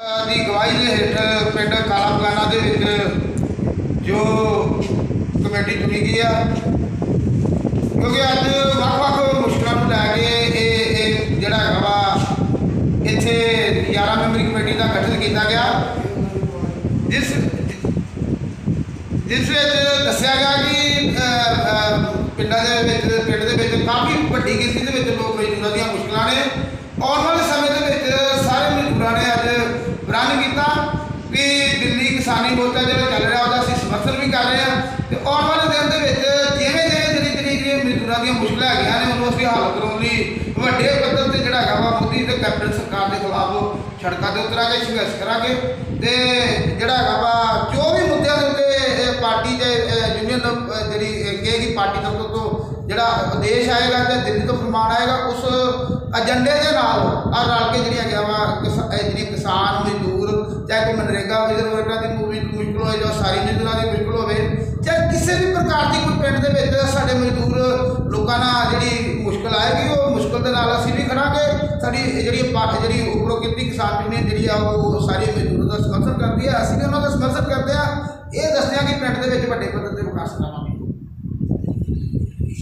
ਦੀ ਗਵਾਹੀ ਦੇ ਹੇਠ ਪਿੰਡ ਕਾਲਾ ਬਗਾਨਾ ਦੇ ਵਿੱਚ ਜੋ ਕਮੇਟੀ ਚੁਣੀ ਗਈ ਆ। ਕਿਉਂਕਿ ਅੱਜ ਵੱਖ-ਵੱਖ ਮੁਸ਼ਕਲਾਂ ਨੂੰ ਲੈ ਕੇ ਇਹ ਇਹ ਜਿਹੜਾ ਹੈਗਾ ਇੱਥੇ 11 ਮੈਂਬਰੀ ਕਮੇਟੀ ਦਾ ਗਠਨ ਕੀਤਾ ਗਿਆ। ਜਿਸ ਜਿਸ ਵਿੱਚ ਦੱਸਿਆ ਗਿਆ ਕਿ ਪਿੰਡਾਂ ਦੇ ਵਿੱਚ, ਪਿੰਡ ਦੇ ਵਿੱਚ ਕਾਫੀ ਵੱਡੀ ਗਿਣਤੀ ਦੇ ਵਿੱਚ ਲੋਕ ਮਜ਼ਦੂਰਾਂ ਦੀਆਂ ਮੁਸ਼ਕਲਾਂ ਨੇ। ਔਰ ਵਾਲੇ ਸਮੇਂ ਦੇ ਵਿੱਚ ਸਾਰੇ ਮਜ਼ਦੂਰਾਂ ਨੇ ਅੱਜ ਐਲਾਨ ਕੀਤਾ ਕਿ ਦਿੱਲੀ ਕਿਸਾਨੀ ਮੋਰਚਾ ਜਿਹੜਾ ਚੱਲ ਰਿਹਾ ਉਹਦਾ ਅਸੀਂ ਸਮਰਥਨ ਵੀ ਕਰ ਰਹੇ ਹਾਂ। ਤੇ ਆਉਣ ਵਾਲੇ ਦਿਨ ਦੇ ਵਿੱਚ ਜਿਵੇਂ ਜਿਵੇਂ ਜਿਹੜੀ ਜਿਹੜੀ ਜਿਹੜੀਆਂ ਮਜ਼ਦੂਰਾਂ ਦੀਆਂ ਮੁਸ਼ਕਲਾਂ ਹੈਗੀਆਂ ਨੇ ਉਹਨੂੰ ਅਸੀਂ ਹੱਲ ਕਰਾਉਣ ਲਈ ਵੱਡੇ ਪੱਧਰ ਤੇ ਜਿਹੜਾ ਹੈਗਾ ਵਾ ਮੋਦੀ ਤੇ ਕੈਪਟਨ ਸਰਕਾਰ ਦੇ ਖਿਲਾਫ ਸੜਕਾਂ 'ਤੇ ਉਤਰਾਂਗੇ ਸੰਘਰਸ਼ ਕਰਾਂਗੇ। ਤੇ ਜਿਹੜਾ ਹੈਗਾ ਵਾ ਜੋ ਵੀ ਮੁੱਦਿਆਂ ਦੇ ਉੱਤੇ ਪਾਰਟੀ ਦੇ ਯੂਨੀਅਨ ਜਿਹੜੀ ਅਹ, ਕਹੇਗੀ ਪਾਰਟੀ ਤਰਫੋਂ ਤੋਂ ਜਿਹੜਾ ਉਦੇਸ਼ ਆਏਗਾ ਤੇ ਦਿੱਲੀ ਤੋਂ ਫਰਮਾਨ ਆਏਗਾ ਉਸ ਏਜੰਡੇ ਦੇ ਨਾਲ ਆ ਰਲ ਕੇ ਜਿਹੜੀ ਹੈਗਾ ਵਾ ਕਿਸਾ- ਜਿਹੜੀ ਕਿਸਾਨ ਮੂਵੀ ਹੋਏ ਜਾਂ ਸਾਰੀ ਮਜ਼ਦੂਰਾਂ ਦੀ ਮੁਸ਼ਕਲ ਹੋਵੇ ਚਾਹੇ ਕਿਸੇ ਵੀ ਪ੍ਰਕਾਰ ਦੀ ਕੋਈ ਪਿੰਡ ਦੇ ਵਿੱਚ ਸਾਡੇ ਮਜ਼ਦੂਰ ਲੋਕਾਂ ਨਾਲ ਜਿਹੜੀ ਮੁਸ਼ਕਲ ਆਏਗੀ, ਉਹ ਮੁਸ਼ਕਲ ਦੇ ਨਾਲ ਅਸੀਂ ਵੀ ਖੜਾਂਗੇ। ਸਾਡੀ ਜਿਹੜੀ ਪਾ- ਜਿਹੜੀ ਉਪਰੋਂ ਕੀਤੀ ਕਿਸਾਨ ਯੂਨੀਅਨ ਜਿਹੜੀ ਆ, ਉਹ ਸਾਰੀ ਮਜ਼ਦੂਰ ਦਾ ਸਮਰਥਨ ਕਰਦੀ ਹੈ ਅਸੀਂ ਵੀ ਉਹਨਾਂ ਦਾ ਸਮਰਥਨ ਕਰਦੇ ਆ। ਇਹ ਦੱਸਦੇ ਆ ਕਿ ਪਿੰਡ ਦੇ ਵਿੱਚ ਵੱਡੇ ਪੱਧਰ ਤੇ ਵਿਕਾਸ ਕਰਾਵਾਂਗੇ।